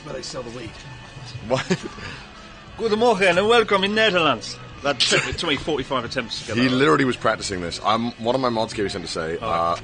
That's where they sell the weed. What? morning and welcome in Netherlands. That took me, 45 attempts to get he that. literally was practicing this. Um, one of my mods gave me something to say. Uh,